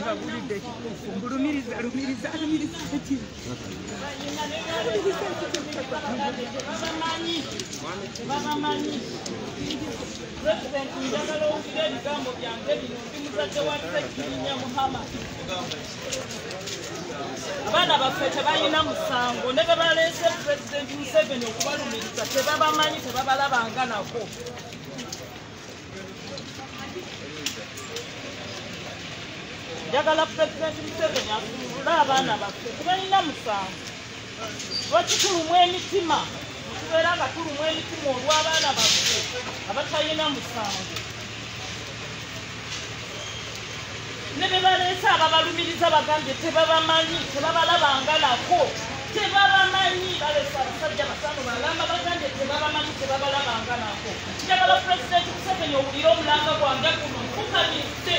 mbabulidde ekituufu mbulumiriza lumiriza lumiriza ekiri babamanyi pulezidenti njagala owulira ebigambo byange bino ndi muzadde wa sekirinya muhammad abaana baffe tebalina musango. Ne be baleese pulezidenti museveni okubalumiriza tebabamanyi tebabalabanga nako njagala pulezidenti museveni afuula abaana baffe. Tebalina musango lwaki tulumu emitima? Tubeera nga tulumu emitima olw'abaana baffe abatalina musango ne be baleese ababalumiriza bagambye tebabamanyi tebabalabanga nako tebabamanyi. Baleese abasajja basanu balamba bagambye tebabamanyi tebabalabanga nako njagala pulezidenti museveni owulire omulanga gwange guno nfukamidde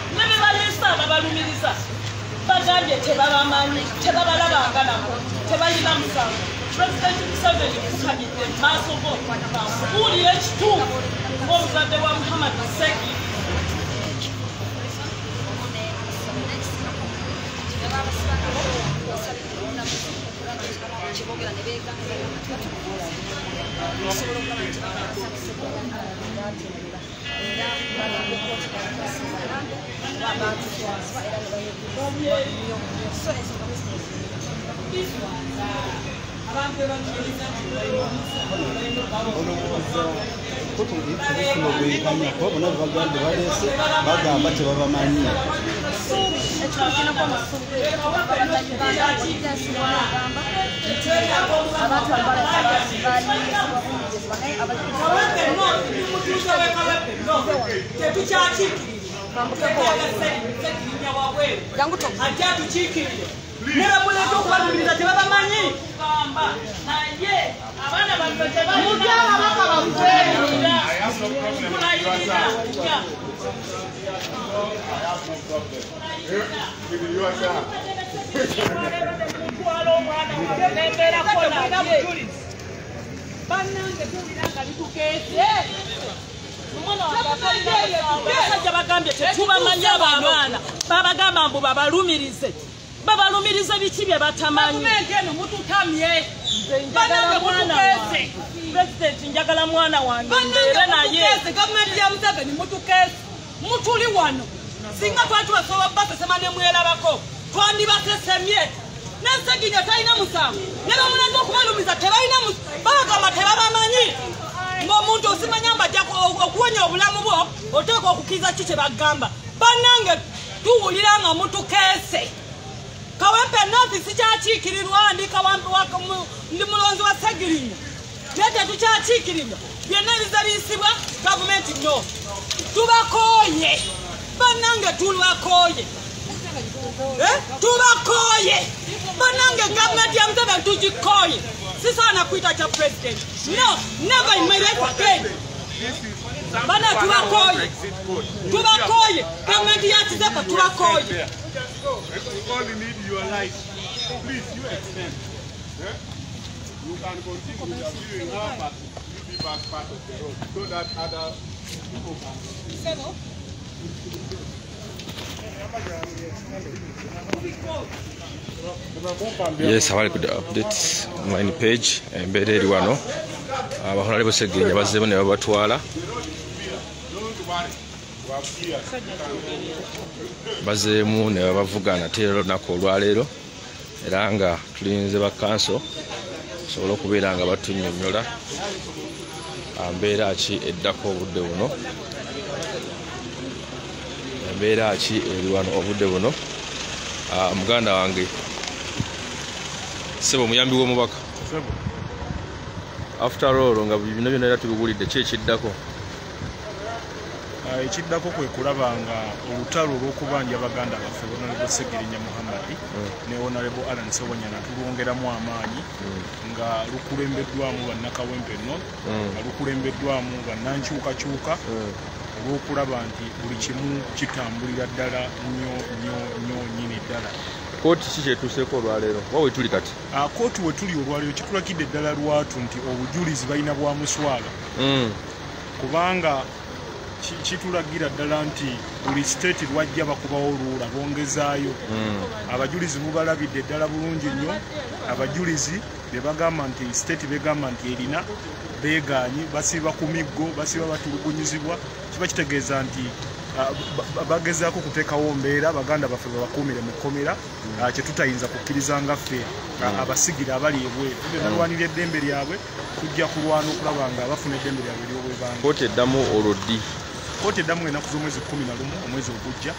ne ababalumiriza bagambye tebabamanyi tebabalabanga nabo tebalina musango. Pulezidenti museveni fukamidde mu maaso go nga nkubuulire ekituufu ng'omuzadde wa muhammad segiri kuno bwekanyako bona bagambye baleese bagamba tebabamanyi ajja tukiikirire ne bamuleka okubalumiriza tebabamanyi naye abaana baffe tebalina ababaka bakulayirira kulayirira kutwala omwana wange nembeerako naye bannange tubira nga bitukeese abasajja bagambye tetubamanyi abo abaana. Babagamba mbu babalumirize. Babalumirize biki bye batamanyi? Pulezidenti njagala mwana wange. Mbeere naye gavumenti ya museveni mutukeesi mutuli wano. Singa twali tubasobola basesema ne mwerabako twandibasesemye nenseginya talina musango. Ne bamulenzi okubalumiza tebalina bagamba tebabamanyi ng'omuntu osimanya mbajja okuwonya obulamu bwo oteeka okukkiriza ki kye bagamba? Bannange tuwulira nga mutukeese. Kawempe nofisi kyakiikirirwa ndi ndi mulonzi wa segirinya naye tetukyakiikirirwa byonna ebiza biyisibwa gavumenti no tubakooye. Bannange tulwakooye tubakooye. Bannange gavumenti ya museveni tugikooye. Sisaana kwita kya pulezidenti no never in my life again bana tubakoye tubakoye gavumenti yatuzeeko tubakoye You extend. Eh? You can continue interviewing her, but you be back part of the road so that other people can. Yes abali ku the updates. Online page embeera eri wano. Abahola bosegenya bazzeemu ne babatwala. Bazzeemu ne babavugana te olunaku olwaleero era nga tulinze bakanso sobola okubeera nga batunyonyola mbeera ki eddako obudde buno embeera ki eri wano obudde buno? Ah, muganda wange sebo muyambi w'omubaka. After all nga bino byonna era tubiwulidde ki ekiddako? Eh, ekiddako kwe kulaba nga olutalo olw'okubanja baganda baffe honorable segirinya muhammadi ne honorable alan sewanyana tulwongeramu amaanyi nga lukulembeddwamu bannakawempe north nga lukulembeddwamu bannankyukakyuka olw'okulaba nti buli kimu kitambulira ddala nnyo nnyo nnyo nnyini ddala. Kooti ki kyetuuseeko olwaleero? Wa we tuli kati? Ah, kooti we tuli olwaliro kitulakidde eddala lwatu nti obujulizi balina bwa muswaga Mm. kubanga ki- kitulagira ddala nti buli siteeti lwajja bakubawo oluwula bongezaayo. Abajulizi mubalabidde ddala bulungi nnyo. Abajulizi be bagamba nti siteeti begamba nti erina beegaanyi basiba ku miggo basiba batulugunyizibwa kiba kitegeeza nti ba- bagezaako kuteekawo mbeera baganda baffe babakuumire mu kkomera ah, kyetutayinza kukkiriza nga ffe ah, abasigira abali ebweru tube balwanira eddembe lyabwe tujja kulwana okulaba nga bafuna eddembe lyabwe eryobwebanga. Kooti eddamu olwo ddi kooti eddamu ennaku z'omwezi kumi na lumu omwezi ogujja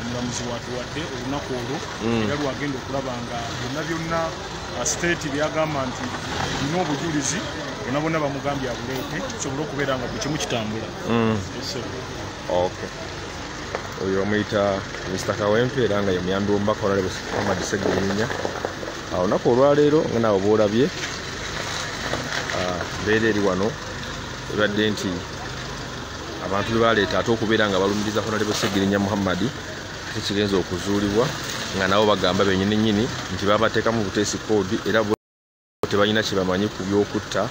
omulamuzi watuwadde olunaku olwo era lwagenda okulaba nga byonna byonna uh, state byagamba nti lina obujulizi bonna bonna bamugambye abuleete kisobole okubeera nga buli kimu kitambula. Okay oyo bamuyita mr kawempe era nga ye muyambi womubaka honorable segirinya. Olunaku olwaleero nga naawe boolabye mbeera eri wano ebadde nti abantu be baleeta ate okubeera nga balumiriza honorable segirinya muhammadi ate kigenza okuzuulibwa nga nabo bagamba benyini nyini nti babateekamu buteesi koodi era tebalina kyebamanyi ku byokutta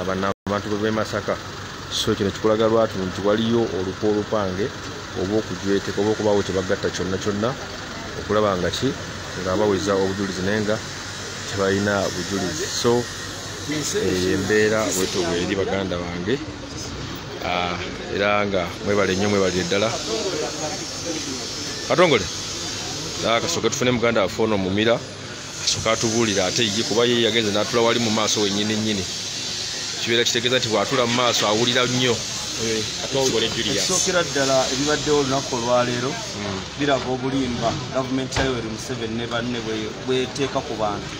abantu b'e masaka so kino kikulaga lwatu nti waliyo olupa olupange oba okujweteka oba okubawo tebagatta kyonna kyonna okulaba nga ki nga baweza obujulizi naye nga tebalina bujulizi. So eyo embeera bweto bweri baganda bange Ah, era nga mwebale nnyo mwebalire ddala. Katongole kasooke tufune muganda waffe ono mumira asooke atubuulira ate ye kuba ye yagenze n'atula wali mu maaso wenyini nnyini. Kibeera kitegeeza nti bw'atula mu maaso awulira nnyo. Ekisookera ddala ebibaddewo olunaku olwaleero biraga obulimba. Gavumenti ya yoweri museveni ne banne bwe- bweteeka ku bantu.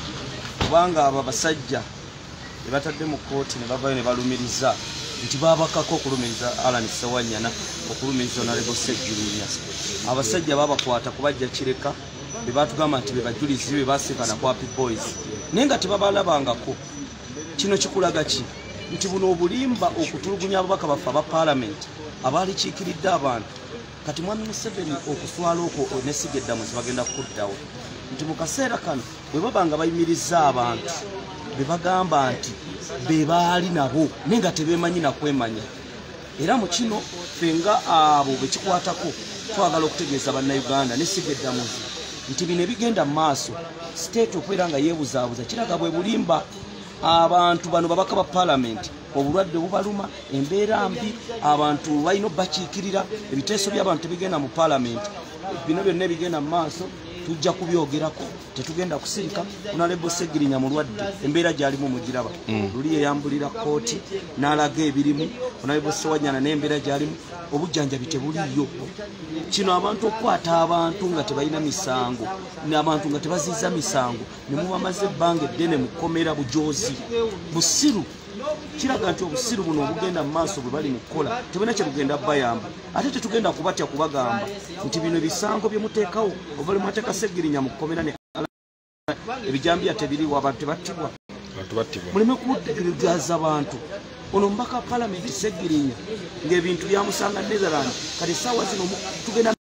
Kubanga abo abasajja ne batadde mu kooti ne bavayo ne balumiriza nti babakako okulumiriza alan sewanyana okulumiriza onalebo segirinya abasajja babakwata kubajja kireka be batugamba nti be bajulizi be basinkana kwapi boys. Naye nga tebabalabangako kino kikulaga ki? Nti buno obulimba okutulugunya ababaka baffe aba paalamenti abaalikiikiridde abantu. Kati mwami museveni okuswala okwo nesiga eddamuzi bagenda kuddawo. Nti mu kaseera kano bwe baba nga bayimiriza abantu be bagamba nti be baali nabo naye nga tebeemanyi nakwemanya era mu kino ffe nga abo bekikwatako twagala okutegeeza bannayuganda nesiga eddamuzi nti bino ebigenda mu maaso siteeti okubeera nga yeebuzaabuza kiraga bwe bulimba abantu bano babaka ba paalamenti obulwadde bubaluma embeera mbi abantu balina obbakiikirira ebiteeso by'abantu tebigenda mu paalamenti bino byonna ebigenda mu maaso tujja kubyogerako tetugenda kusirika. Onalebo segirinya mulwadde embeera gyalimu mugiraba luli yeyambulira kooti n'alaga ebirimu. Onalebo sewanyana n'embeera gyalimu. Obujjanjabi tebuliyo kino abantu okukwata abantu nga tebalina misango abantu nga tebaziiza misango. Ne mubamaze ebbanga eddene mu kkomera bujozi busiru kiraga nti obusiru buno obugenda mu maaso bwe bali mu kukola tebulina kye bugenda bayamba. Ate tetugenda kubatya kubagamba nti bino ebisango bye muteekawo oba lwe mwateeka segirinya mu kkomera ne ebijambiya tebiriwo abantu tebattibwa. Muleme kugaza bantu ono mubaka palamenti segirinya ng'ebintu byamusanga netherland kati essaawa zino tugenda